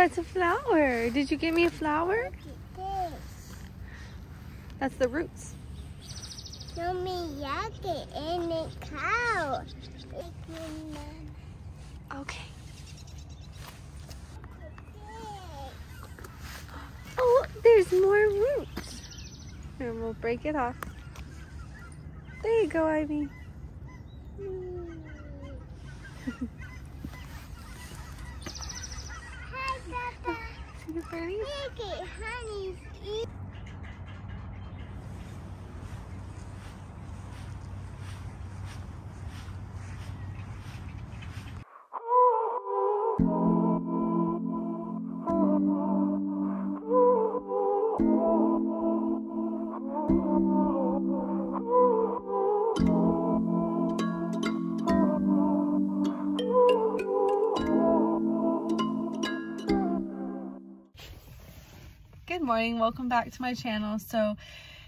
That's a flower. Did you give me a flower? That's the roots. Show me jacket and a cow. Okay. Oh, there's more roots. Here, we'll break it off. There you go, Ivy. Hi, Papa. See the bunnies? Look at Honey's. Morning, welcome back to my channel. So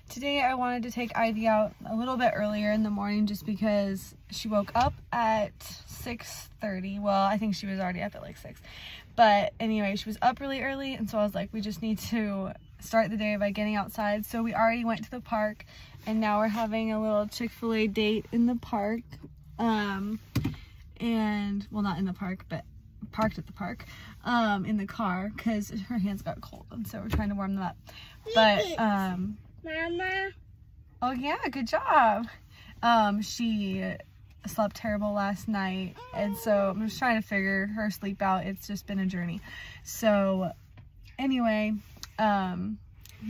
today I wanted to take Ivy out a little bit earlier in the morning just because she woke up at 6.30. Well, I think she was already up at like 6. But anyway, she was up really early and so I was like, we just need to start the day by getting outside. So we already went to the park and now we're having a little Chick-fil-A date in the park. Um, and, well not in the park, but parked at the park um in the car because her hands got cold and so we're trying to warm them up. But um Mama. oh yeah good job. Um she slept terrible last night and so i'm just trying to figure her sleep out. It's just been a journey. So anyway um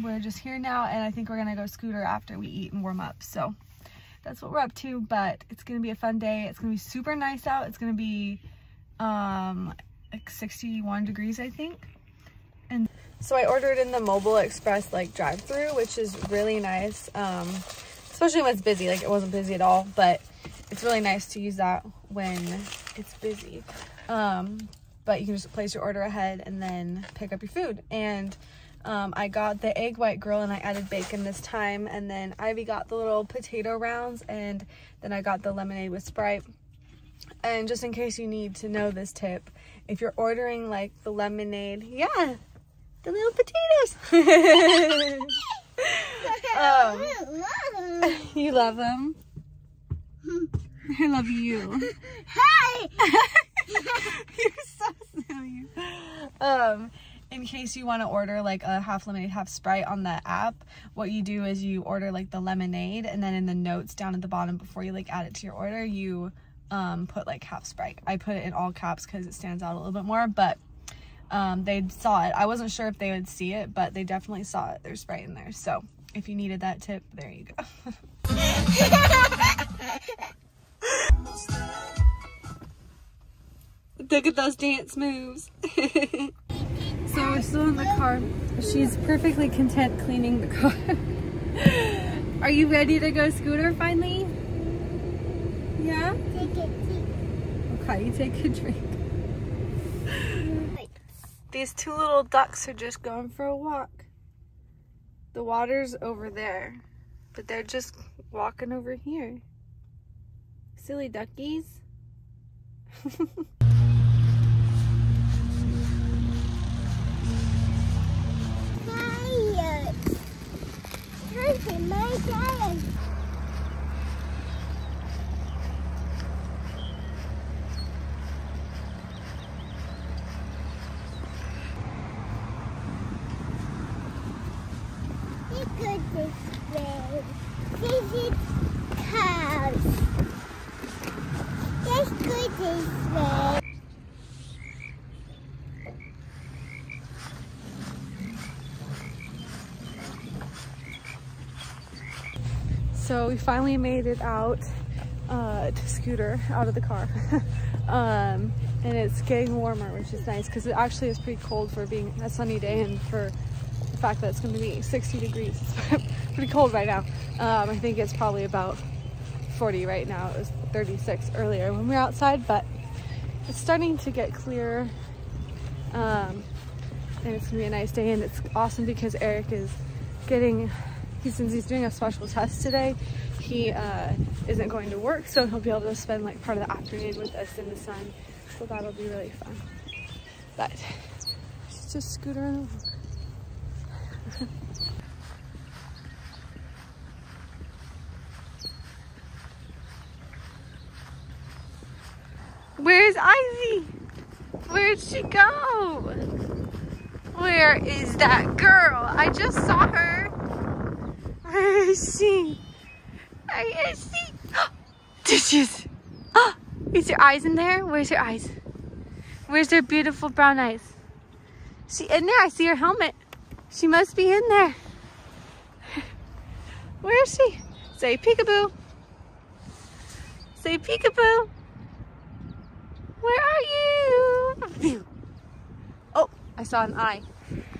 we're just here now and i think we're gonna go scooter after we eat and warm up. So that's what we're up to but it's gonna be a fun day. It's gonna be super nice out. It's gonna be um like 61 degrees I think. And so I ordered in the Mobile Express like drive through which is really nice um especially when it's busy. Like it wasn't busy at all but it's really nice to use that when it's busy. Um but you can just place your order ahead and then pick up your food. And um, I got the egg white grill and I added bacon this time. And then Ivy got the little potato rounds and then I got the lemonade with Sprite and just in case you need to know this tip, if you're ordering like the lemonade, yeah, the little potatoes. um, you love them. I love you. Hi. You're so silly. Um, in case you want to order like a half lemonade, half Sprite on the app, what you do is you order like the lemonade, and then in the notes down at the bottom before you like add it to your order, you um, put like half Sprite. I put it in all caps because it stands out a little bit more, but um, they saw it. I wasn't sure if they would see it, but they definitely saw it. There's Sprite in there. So if you needed that tip, there you go. Look at those dance moves. so we're still in the car. She's perfectly content cleaning the car. Are you ready to go scooter finally? Yeah? Take it. Okay, you take a drink. These two little ducks are just going for a walk. The water's over there, but they're just walking over here. Silly duckies. Time uh, for my dad. Let's go this way. So we finally made it out uh, to Scooter, out of the car. um, and it's getting warmer, which is nice because it actually is pretty cold for being a sunny day and for fact that it's going to be 60 degrees. It's pretty cold right now. Um, I think it's probably about 40 right now. It was 36 earlier when we were outside, but it's starting to get clearer. Um, and it's gonna be a nice day and it's awesome because Eric is getting he since he's doing a special test today he uh, isn't going to work so he'll be able to spend like part of the afternoon with us in the sun so that'll be really fun but just scootering along. Where's Ivy? Where'd she go? Where is that girl? I just saw her. Where is she? Where is she? There is. Oh, is her eyes in there? Where's her eyes? Where's her beautiful brown eyes? She in there? I see her helmet. She must be in there. Where is she? Say peekaboo. Say peekaboo. Where are you? Oh, I saw an eye.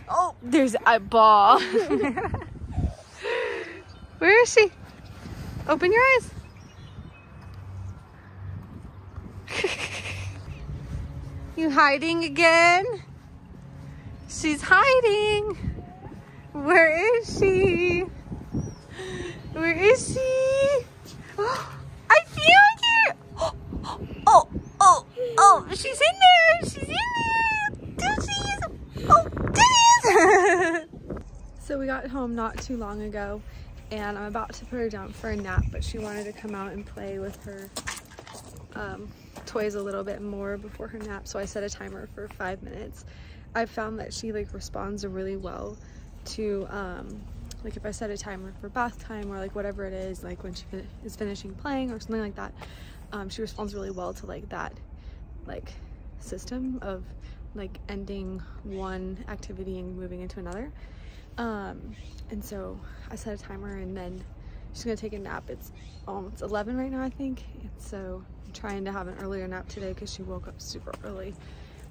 Oh, there's a ball. Where is she? Open your eyes. you hiding again? She's hiding. Where is she? Where is she? I found her. Oh, oh, oh, she's in there. She's in there. Is. Oh, is. so we got home not too long ago and I'm about to put her down for a nap, but she wanted to come out and play with her um, toys a little bit more before her nap. So I set a timer for five minutes. I found that she like responds really well to um, like if I set a timer for bath time or like whatever it is, like when she is finishing playing or something like that, um, she responds really well to like that like system of like ending one activity and moving into another. Um, and so I set a timer and then she's gonna take a nap. It's almost 11 right now, I think. So I'm trying to have an earlier nap today because she woke up super early.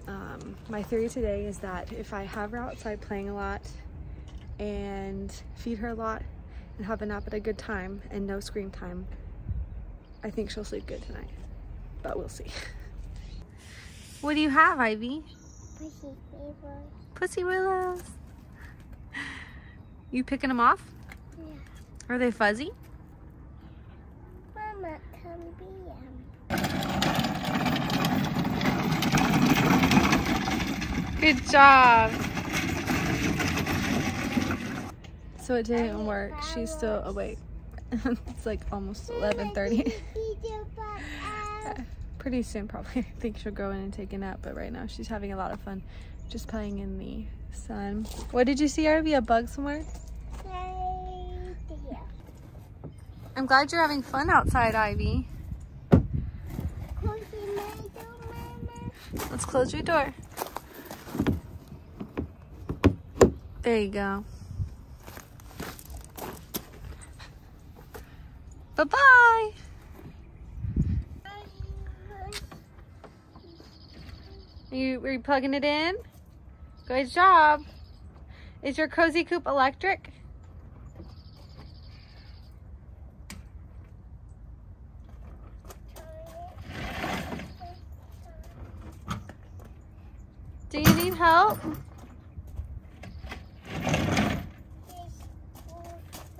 Um, my theory today is that if I have her outside playing a lot and feed her a lot and have a nap at a good time and no screen time, I think she'll sleep good tonight, but we'll see. What do you have, Ivy? Pussy willows. Pussy willows. You picking them off? Yeah. Are they fuzzy? Mama, come be um. Good job. So it didn't work. She's still awake. it's like almost 11.30. Pretty soon probably I think she'll go in and take a nap, but right now she's having a lot of fun just playing in the sun. What did you see, Arby? A bug somewhere? I'm glad you're having fun outside, Ivy. Let's close your door. There you go. Bye-bye. You, are you plugging it in? Good job. Is your Cozy Coupe electric? Do you need help?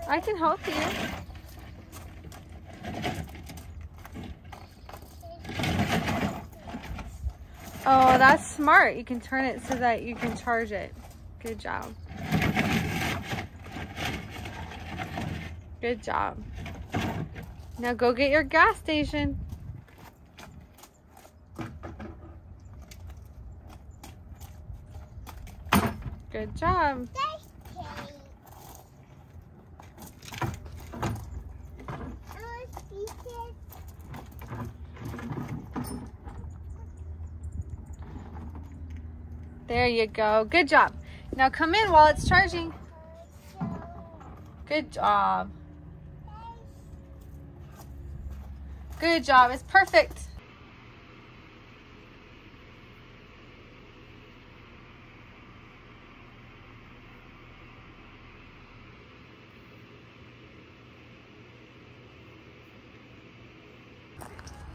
I can help you. Oh, that's smart. You can turn it so that you can charge it. Good job. Good job. Now go get your gas station. Good job. There you go. Good job. Now come in while it's charging. Good job. Good job. It's perfect.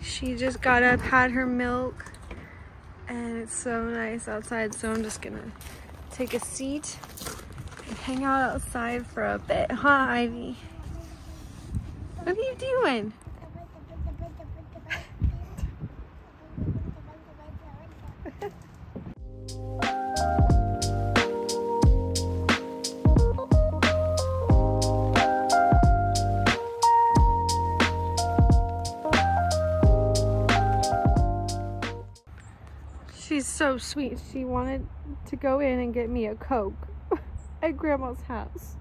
She just got up, had her milk, and it's so nice outside. So I'm just gonna take a seat and hang out outside for a bit. Huh, Ivy? What are you doing? So sweet. She wanted to go in and get me a Coke at Grandma's house.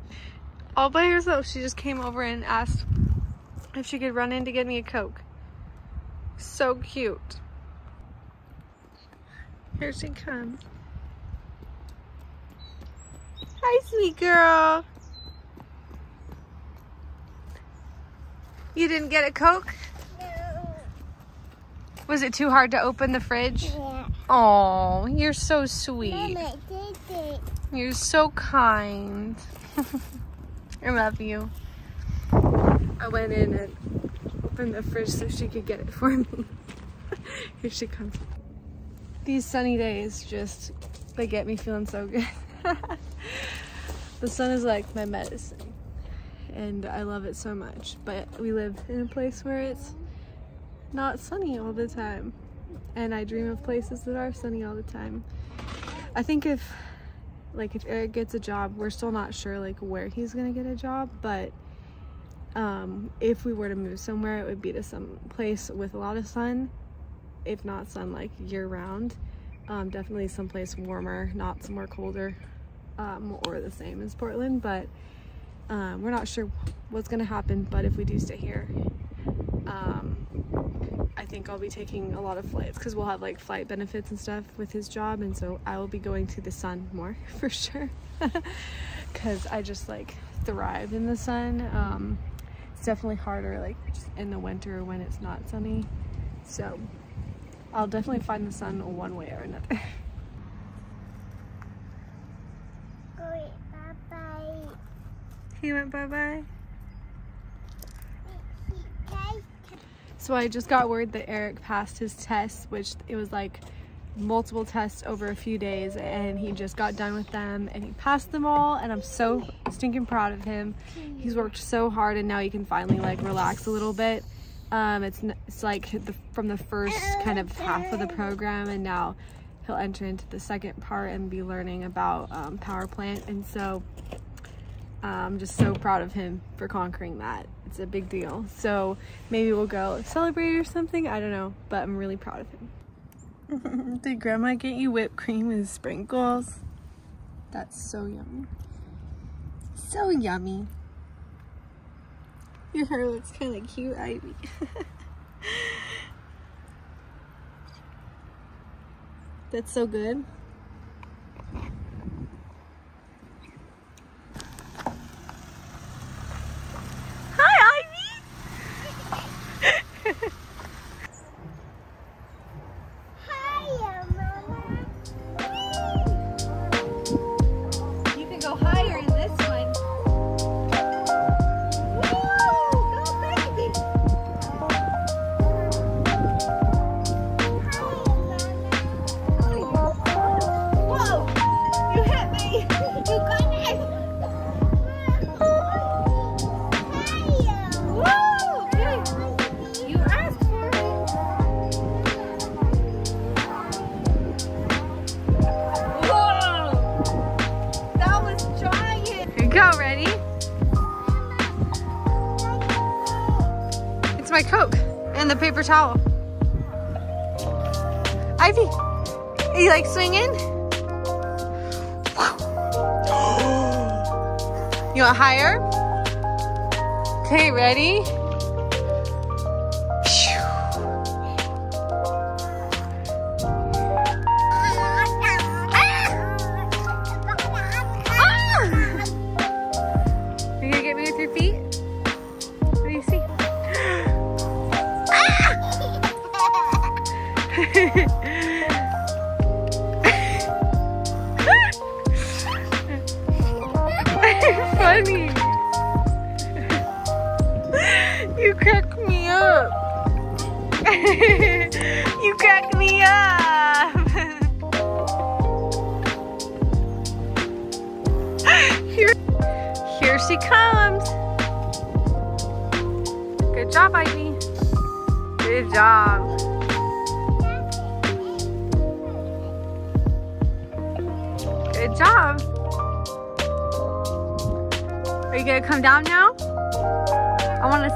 All by herself, she just came over and asked if she could run in to get me a Coke. So cute. Here she comes. Hi, sweet girl. You didn't get a Coke? Was it too hard to open the fridge? Yeah. Oh, you're so sweet. Mama did it. You're so kind. I love you. I went in and opened the fridge so she could get it for me. Here she comes. These sunny days just, they get me feeling so good. the sun is like my medicine and I love it so much. But we live in a place where it's not sunny all the time. And I dream of places that are sunny all the time. I think if like if Eric gets a job, we're still not sure like where he's gonna get a job, but um, if we were to move somewhere, it would be to some place with a lot of sun, if not sun like year round. Um, definitely someplace warmer, not somewhere colder um, or the same as Portland, but um, we're not sure what's gonna happen, but if we do stay here, um, I think I'll be taking a lot of flights because we'll have like flight benefits and stuff with his job, and so I will be going to the sun more for sure. Because I just like thrive in the sun. Um, it's definitely harder like just in the winter when it's not sunny. So I'll definitely find the sun one way or another. Wait, bye-bye. he went bye bye. Guys, So I just got word that Eric passed his test, which it was like multiple tests over a few days and he just got done with them and he passed them all and I'm so stinking proud of him. He's worked so hard and now he can finally like relax a little bit. Um, it's, it's like the, from the first kind of half of the program and now he'll enter into the second part and be learning about um, power plant and so I'm just so proud of him for conquering that. It's a big deal. So maybe we'll go celebrate or something. I don't know, but I'm really proud of him. Did grandma get you whipped cream and sprinkles? That's so yummy. So yummy. Your hair looks kind of cute, Ivy. That's so good. My Coke and the paper towel. Ivy, are you like swinging? You want higher? Okay, ready?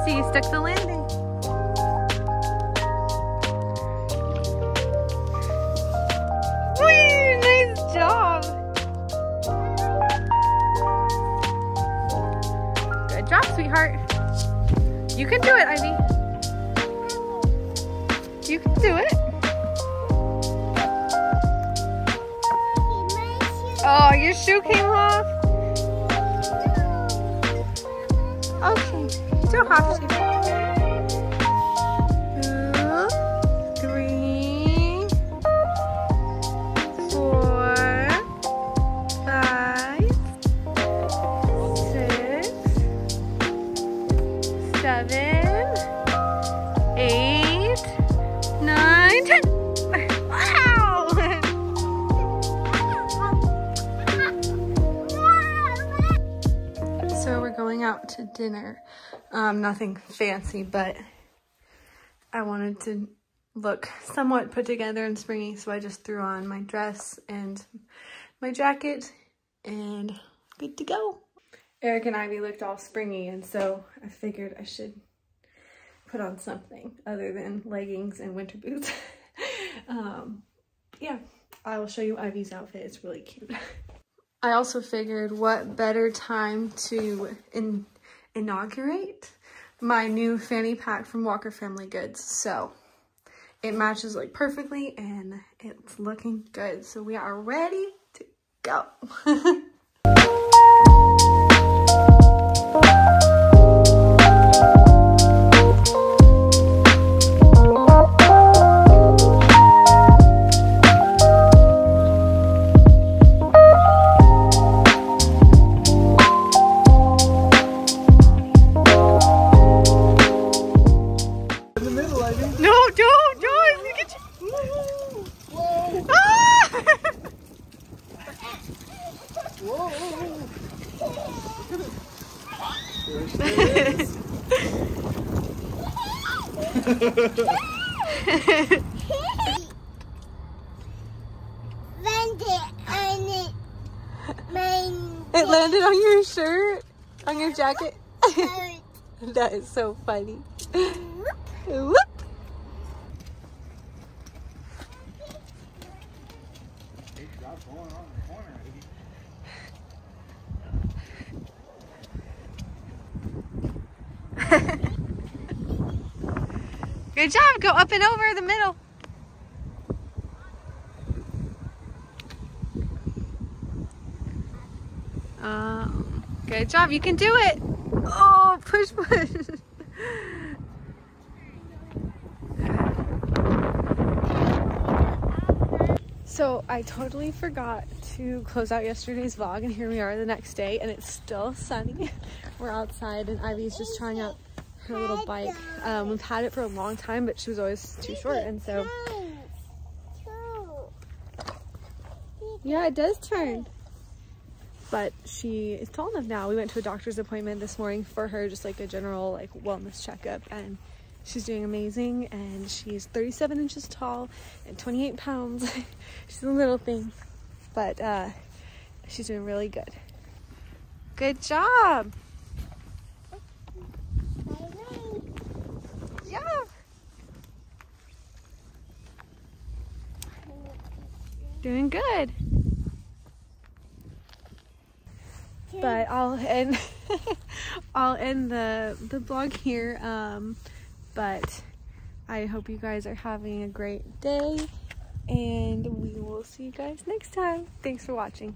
see, you stuck the landing. Whee, nice job. Good job, sweetheart. You can do it, Ivy. You can do it. Oh, your shoe came you don't have nothing fancy, but I wanted to look somewhat put together and springy, so I just threw on my dress and my jacket and good to go. Eric and Ivy looked all springy, and so I figured I should put on something other than leggings and winter boots. um, yeah, I will show you Ivy's outfit. It's really cute. I also figured what better time to in inaugurate my new fanny pack from Walker Family Goods. So it matches like perfectly and it's looking good. So we are ready to go. your jacket. that is so funny. Whoop. Good job. Go up and over the middle. Um, good job. You can do it. Oh, push, push. So I totally forgot to close out yesterday's vlog and here we are the next day and it's still sunny. We're outside and Ivy's just trying out her little bike. Um, we've had it for a long time but she was always too short and so yeah it does turn. But she is tall enough now. We went to a doctor's appointment this morning for her just like a general like wellness checkup and she's doing amazing and she's 37 inches tall and 28 pounds. she's a little thing, but uh, she's doing really good. Good job. Yeah. Doing good. But I'll end I'll end the the vlog here. Um, but I hope you guys are having a great day and we will see you guys next time. Thanks for watching.